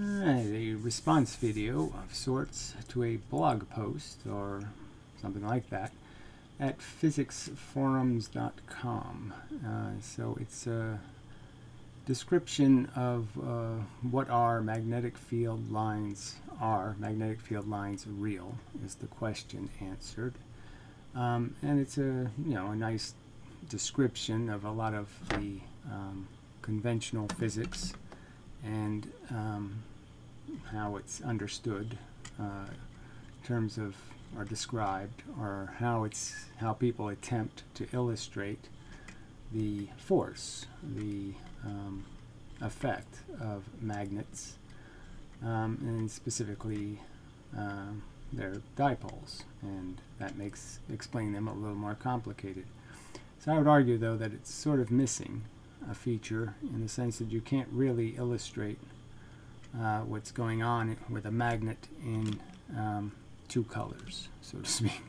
a response video of sorts to a blog post or something like that at physicsforums.com. Uh, so it's a description of uh, what our magnetic field lines are. Magnetic field lines real is the question answered. Um, and it's a you know a nice description of a lot of the um, conventional physics and um, how it's understood uh, in terms of or described or how it's how people attempt to illustrate the force, the um, effect of magnets, um, and specifically uh, their dipoles, and that makes explaining them a little more complicated. So I would argue, though, that it's sort of missing a feature in the sense that you can't really illustrate uh, what's going on with a magnet in um, two colors, so to speak.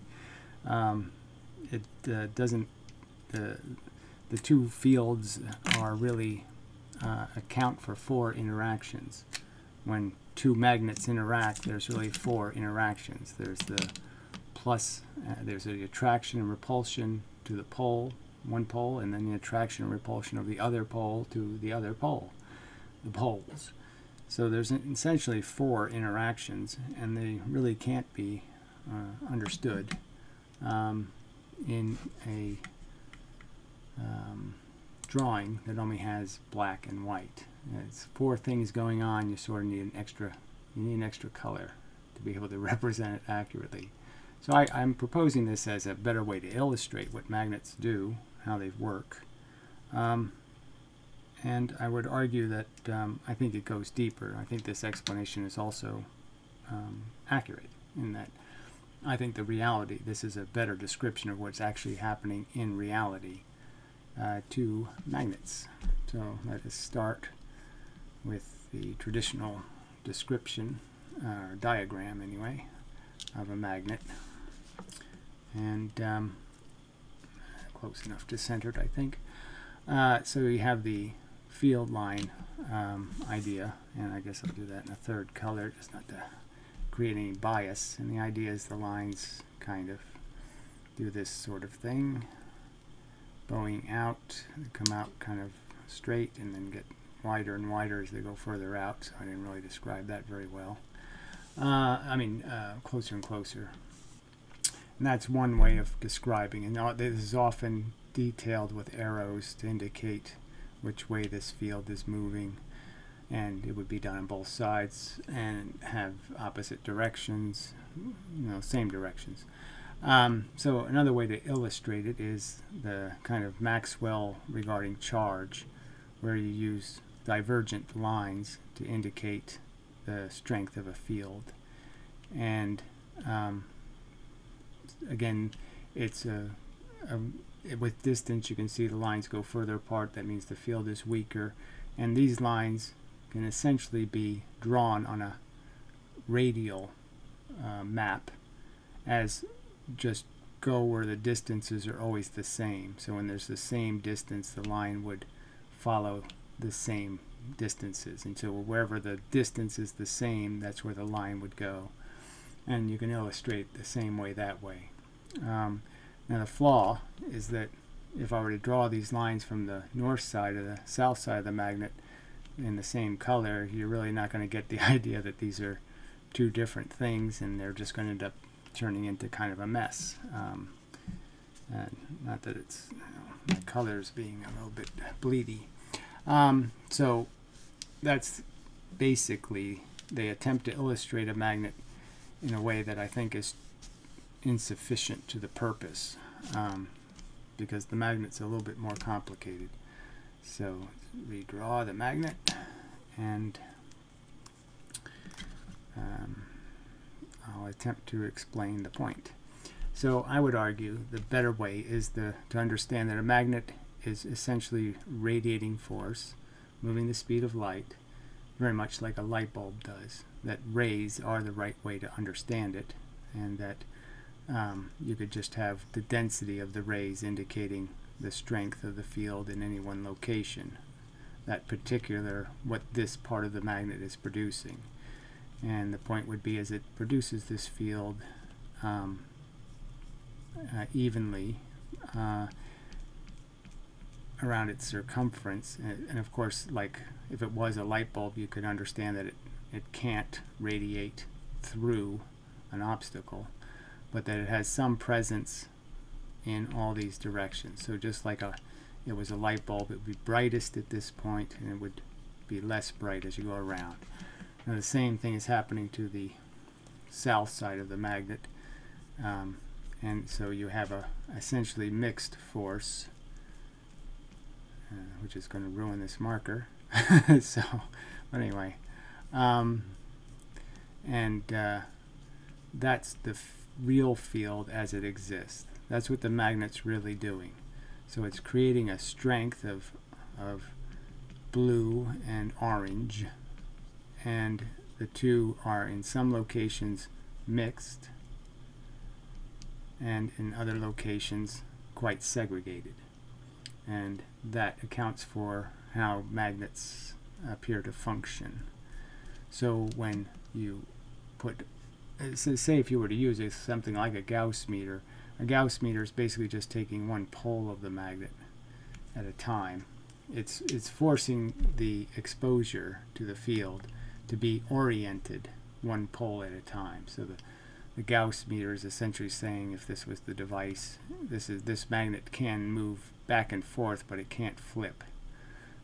Um, it uh, doesn't, the, the two fields are really uh, account for four interactions. When two magnets interact, there's really four interactions. There's the plus, uh, there's the attraction and repulsion to the pole, one pole, and then the attraction and repulsion of the other pole to the other pole, the poles. So there's essentially four interactions, and they really can't be uh, understood um, in a um, drawing that only has black and white. It's four things going on. You sort of need an extra, you need an extra color to be able to represent it accurately. So I, I'm proposing this as a better way to illustrate what magnets do, how they work. Um, and I would argue that um, I think it goes deeper. I think this explanation is also um, accurate in that I think the reality, this is a better description of what's actually happening in reality uh, to magnets. So let us start with the traditional description, uh, or diagram anyway, of a magnet. And um, close enough to centered, I think. Uh, so we have the field line um, idea, and I guess I'll do that in a third color just not to create any bias. And the idea is the lines kind of do this sort of thing, bowing out, come out kind of straight and then get wider and wider as they go further out, so I didn't really describe that very well. Uh, I mean, uh, closer and closer. And that's one way of describing, and this is often detailed with arrows to indicate which way this field is moving and it would be done on both sides and have opposite directions you know same directions. Um, so another way to illustrate it is the kind of Maxwell regarding charge where you use divergent lines to indicate the strength of a field. And um, again it's a, a with distance you can see the lines go further apart. That means the field is weaker. And these lines can essentially be drawn on a radial uh, map as just go where the distances are always the same. So when there's the same distance the line would follow the same distances. And so wherever the distance is the same that's where the line would go. And you can illustrate the same way that way. Um, now the flaw is that if I were to draw these lines from the north side of the south side of the magnet in the same color, you're really not going to get the idea that these are two different things and they're just going to end up turning into kind of a mess. Um, not that it's you know, the colors being a little bit bleedy. Um, so that's basically they attempt to illustrate a magnet in a way that I think is insufficient to the purpose um, because the magnet's a little bit more complicated. So we draw the magnet and um, I'll attempt to explain the point. So I would argue the better way is the, to understand that a magnet is essentially radiating force moving the speed of light very much like a light bulb does. That rays are the right way to understand it and that um, you could just have the density of the rays indicating the strength of the field in any one location. that particular, what this part of the magnet is producing. And the point would be as it produces this field um, uh, evenly uh, around its circumference, and, and of course, like if it was a light bulb, you could understand that it, it can't radiate through an obstacle, but that it has some presence in all these directions. So just like a it was a light bulb, it would be brightest at this point and it would be less bright as you go around. Now the same thing is happening to the south side of the magnet. Um, and so you have a essentially mixed force, uh, which is going to ruin this marker. so, but anyway, um, and uh, that's the real field as it exists. That's what the magnet's really doing. So it's creating a strength of, of blue and orange and the two are in some locations mixed and in other locations quite segregated and that accounts for how magnets appear to function so when you put say if you were to use a, something like a Gauss meter a Gauss meter is basically just taking one pole of the magnet at a time. It's, it's forcing the exposure to the field to be oriented one pole at a time. So the, the Gauss meter is essentially saying if this was the device, this is this magnet can move back and forth, but it can't flip.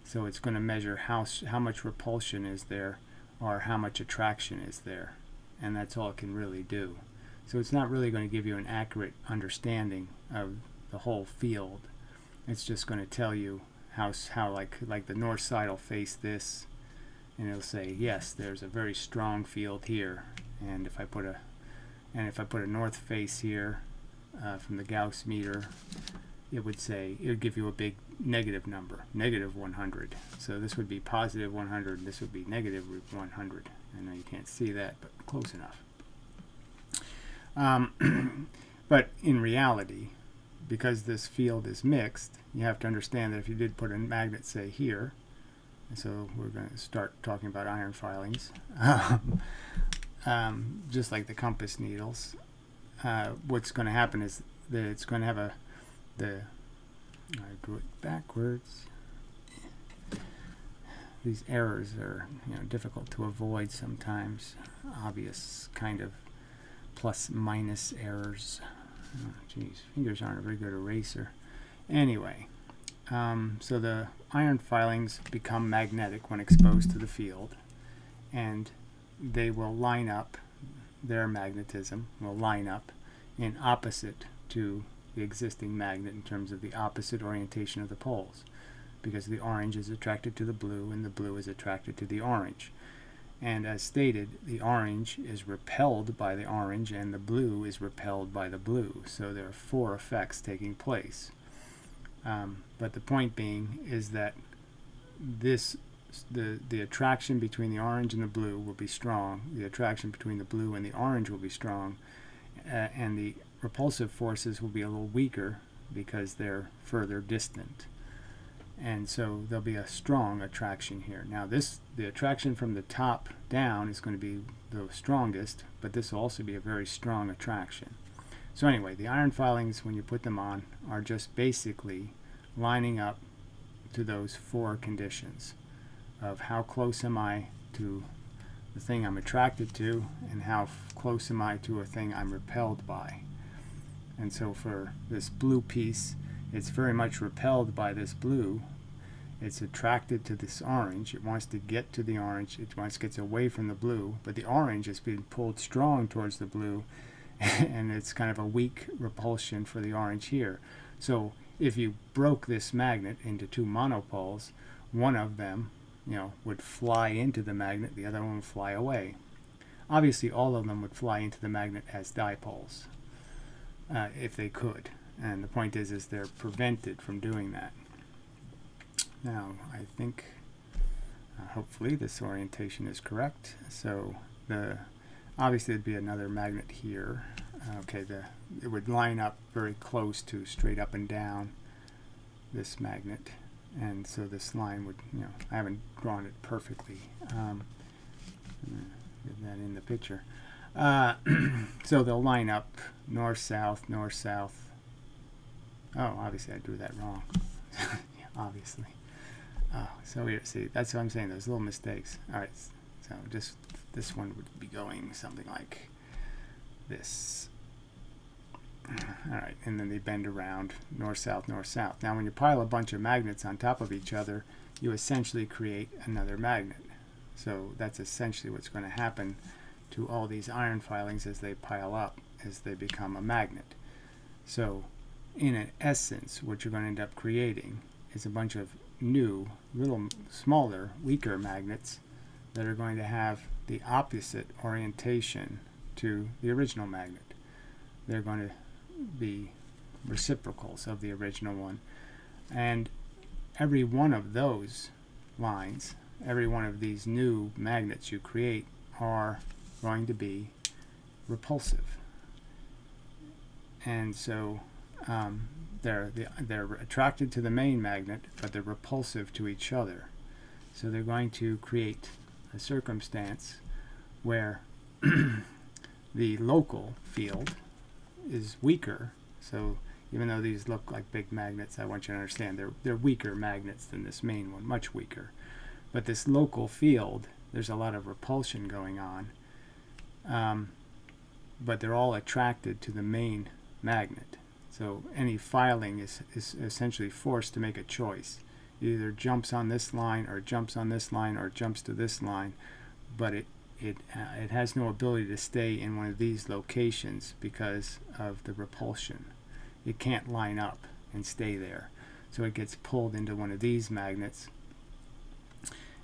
So it's going to measure how how much repulsion is there, or how much attraction is there, and that's all it can really do. So it's not really going to give you an accurate understanding of the whole field. It's just going to tell you how, how like, like the north side will face this and it'll say, yes, there's a very strong field here. And if I put a, and if I put a north face here uh, from the Gauss meter, it would say, it would give you a big negative number, negative 100. So this would be positive 100, this would be negative 100. I know you can't see that, but close enough. Um, but in reality, because this field is mixed, you have to understand that if you did put a magnet, say, here, so we're going to start talking about iron filings, um, just like the compass needles, uh, what's going to happen is that it's going to have a, the, I drew it backwards, these errors are you know difficult to avoid sometimes, obvious kind of plus minus errors. Oh, fingers aren't a very good eraser. Anyway, um, so the iron filings become magnetic when exposed to the field, and they will line up, their magnetism will line up in opposite to the existing magnet in terms of the opposite orientation of the poles, because the orange is attracted to the blue and the blue is attracted to the orange. And as stated, the orange is repelled by the orange and the blue is repelled by the blue. So there are four effects taking place. Um, but the point being is that this the the attraction between the orange and the blue will be strong. The attraction between the blue and the orange will be strong, uh, and the repulsive forces will be a little weaker because they're further distant and so there'll be a strong attraction here. Now this, the attraction from the top down is going to be the strongest, but this will also be a very strong attraction. So anyway, the iron filings, when you put them on, are just basically lining up to those four conditions of how close am I to the thing I'm attracted to and how close am I to a thing I'm repelled by. And so for this blue piece, it's very much repelled by this blue. It's attracted to this orange. It wants to get to the orange. It wants to get away from the blue. But the orange is being pulled strong towards the blue. and it's kind of a weak repulsion for the orange here. So if you broke this magnet into two monopoles, one of them you know, would fly into the magnet, the other one would fly away. Obviously, all of them would fly into the magnet as dipoles, uh, if they could. And the point is, is they're prevented from doing that. Now, I think, uh, hopefully, this orientation is correct. So, the obviously there'd be another magnet here. Okay, the it would line up very close to straight up and down this magnet, and so this line would, you know, I haven't drawn it perfectly. Um, get that in the picture. Uh, so they'll line up north, south, north, south. Oh, obviously I drew that wrong. yeah, obviously. Oh, so here, see, that's what I'm saying. Those little mistakes. All right, so just this one would be going something like this. All right, and then they bend around north, south, north, south. Now, when you pile a bunch of magnets on top of each other, you essentially create another magnet. So that's essentially what's going to happen to all these iron filings as they pile up, as they become a magnet. So, in an essence, what you're going to end up creating is a bunch of new, little smaller, weaker magnets that are going to have the opposite orientation to the original magnet. They're going to be reciprocals of the original one. And every one of those lines, every one of these new magnets you create are going to be repulsive. And so um, they're, they're attracted to the main magnet, but they're repulsive to each other. So they're going to create a circumstance where the local field is weaker. So even though these look like big magnets, I want you to understand they're, they're weaker magnets than this main one, much weaker. But this local field, there's a lot of repulsion going on. Um, but they're all attracted to the main magnet. So any filing is, is essentially forced to make a choice. It either jumps on this line or jumps on this line or jumps to this line, but it it, uh, it has no ability to stay in one of these locations because of the repulsion. It can't line up and stay there. So it gets pulled into one of these magnets.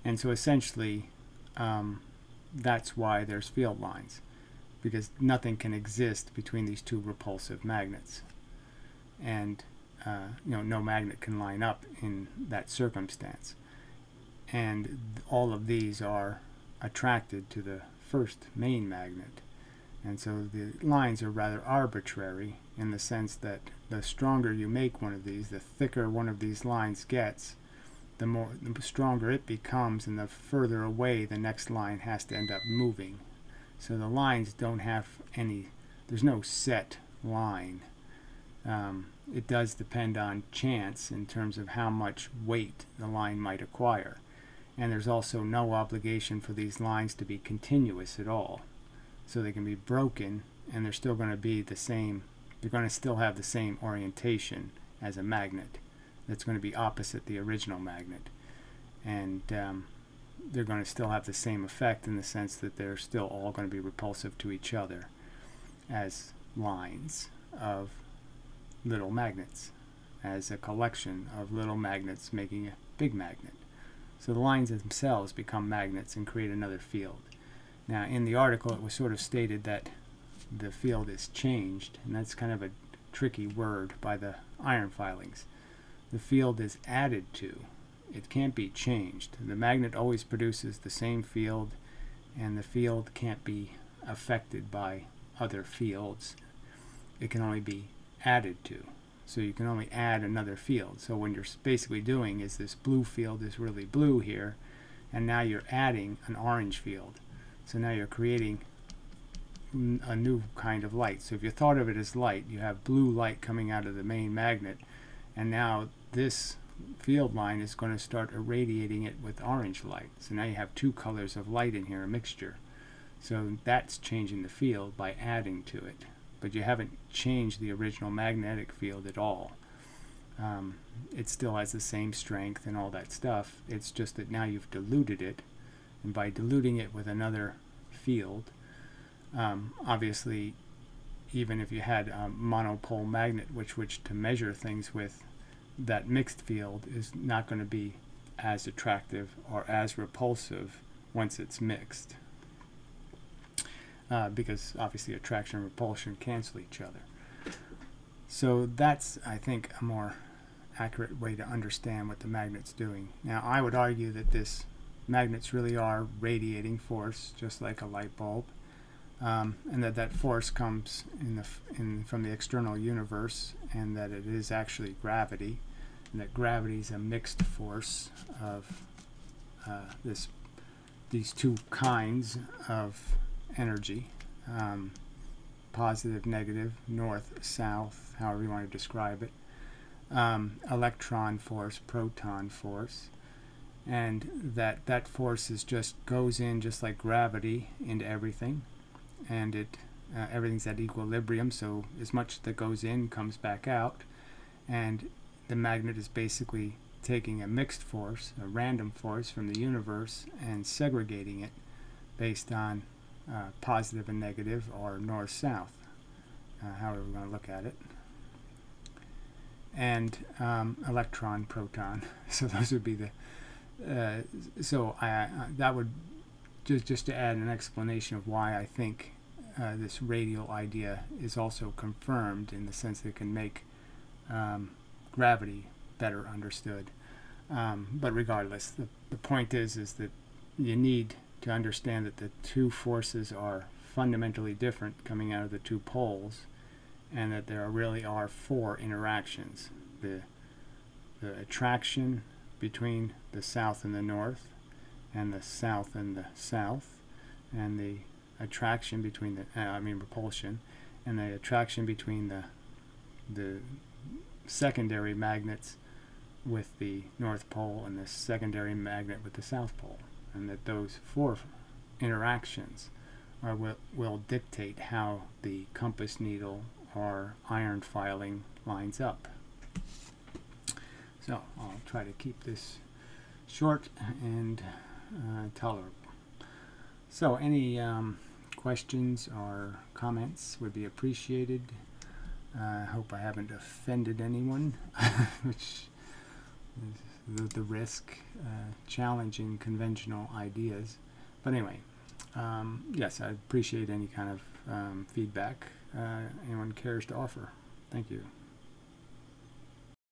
And so essentially, um, that's why there's field lines, because nothing can exist between these two repulsive magnets. And uh, you know, no magnet can line up in that circumstance. And all of these are attracted to the first main magnet. And so the lines are rather arbitrary in the sense that the stronger you make one of these, the thicker one of these lines gets, the more the stronger it becomes and the further away the next line has to end up moving. So the lines don't have any, there's no set line. Um, it does depend on chance in terms of how much weight the line might acquire and there's also no obligation for these lines to be continuous at all. So they can be broken and they're still going to be the same, they're going to still have the same orientation as a magnet that's going to be opposite the original magnet. And um, they're going to still have the same effect in the sense that they're still all going to be repulsive to each other as lines of little magnets, as a collection of little magnets making a big magnet. So the lines themselves become magnets and create another field. Now in the article it was sort of stated that the field is changed, and that's kind of a tricky word by the iron filings. The field is added to. It can't be changed. The magnet always produces the same field, and the field can't be affected by other fields. It can only be added to. So you can only add another field. So what you're basically doing is this blue field is really blue here, and now you're adding an orange field. So now you're creating a new kind of light. So if you thought of it as light, you have blue light coming out of the main magnet, and now this field line is going to start irradiating it with orange light. So now you have two colors of light in here, a mixture. So that's changing the field by adding to it but you haven't changed the original magnetic field at all. Um, it still has the same strength and all that stuff. It's just that now you've diluted it, and by diluting it with another field, um, obviously, even if you had a monopole magnet, which which to measure things with, that mixed field is not going to be as attractive or as repulsive once it's mixed uh, because obviously attraction and repulsion cancel each other. So that's, I think, a more accurate way to understand what the magnet's doing. Now, I would argue that this magnets really are radiating force, just like a light bulb, um, and that that force comes in the in, from the external universe, and that it is actually gravity, and that gravity is a mixed force of uh, this these two kinds of energy um, positive negative north south however you want to describe it um, electron force proton force and that that force is just goes in just like gravity into everything and it uh, everything's at equilibrium so as much that goes in comes back out and the magnet is basically taking a mixed force a random force from the universe and segregating it based on uh, positive and negative or north south uh, however we're going to look at it and um, electron proton so those would be the uh, so I, that would just just to add an explanation of why I think uh, this radial idea is also confirmed in the sense that it can make um, gravity better understood. Um, but regardless, the, the point is is that you need to understand that the two forces are fundamentally different coming out of the two poles, and that there really are four interactions: the the attraction between the south and the north, and the south and the south, and the attraction between the uh, I mean repulsion, and the attraction between the the secondary magnets with the North Pole and the secondary magnet with the South Pole, and that those four interactions are will, will dictate how the compass needle or iron filing lines up. So I'll try to keep this short and uh, tolerable. So any um, questions or comments would be appreciated. Uh, I hope I haven't offended anyone, which is the, the risk, uh, challenging conventional ideas. But anyway, um, yes, I appreciate any kind of um, feedback uh, anyone cares to offer. Thank you.